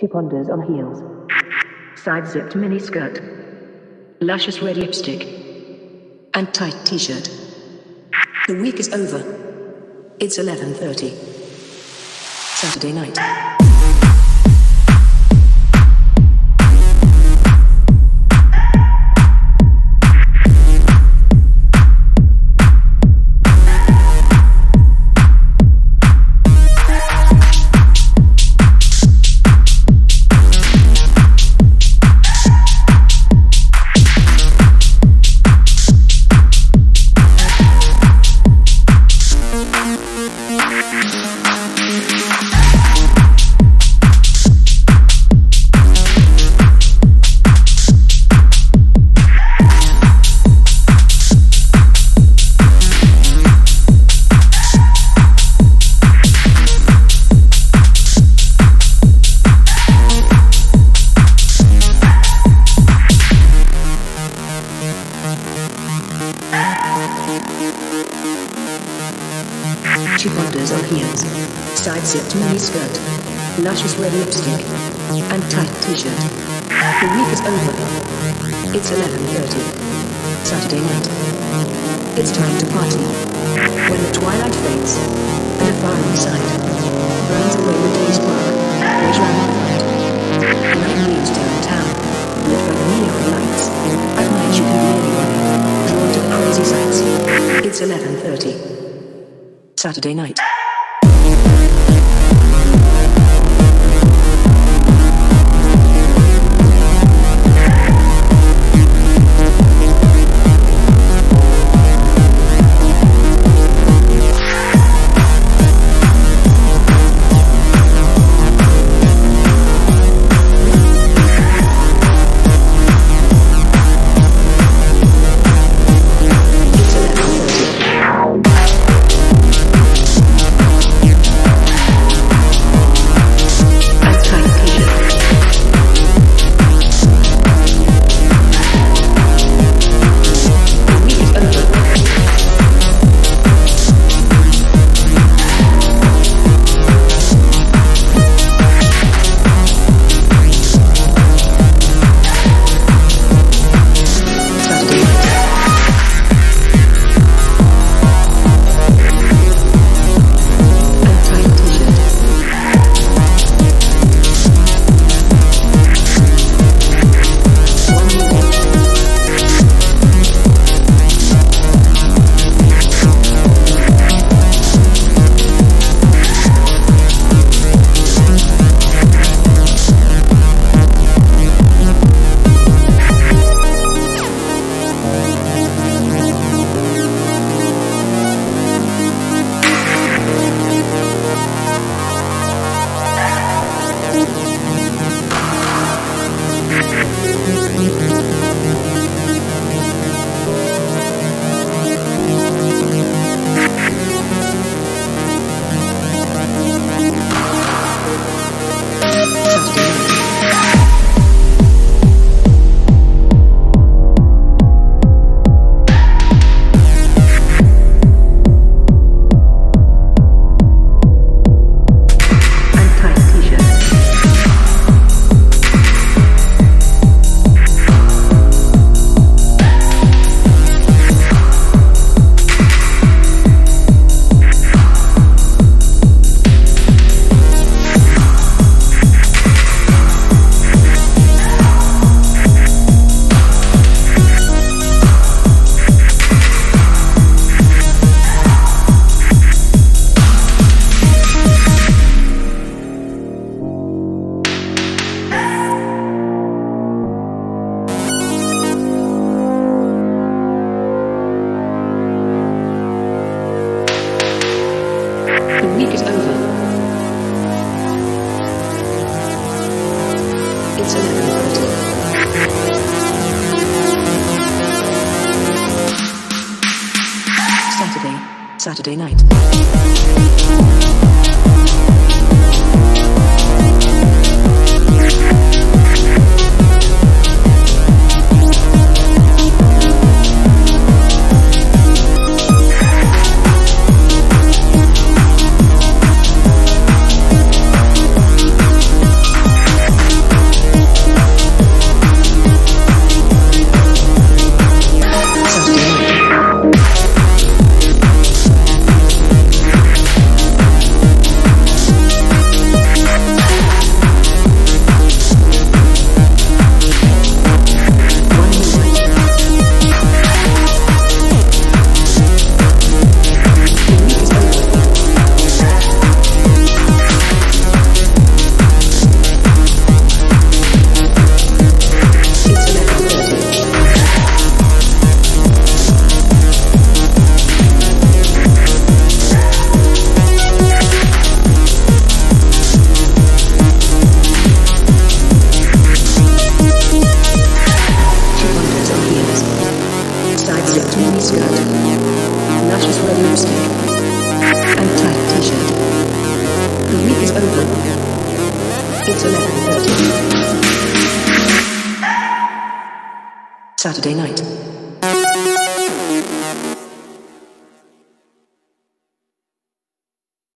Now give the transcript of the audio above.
She ponders on heels. Side zipped mini skirt. Luscious red lipstick. And tight t-shirt. The week is over. It's 11.30. Saturday night. She ponders on heels. Side zipped mini skirt. Luscious red lipstick. And tight t-shirt. The week is over. It's 11.30. Saturday night. It's time to party. When the twilight fades, and a fiery sight burns away the day's work, which ramified. The night leads downtown, lit by the neon lights. At night you can be anywhere, drawn to the crazy sights. It's 11.30. Saturday night. Saturday Saturday, Saturday night. Saturday night.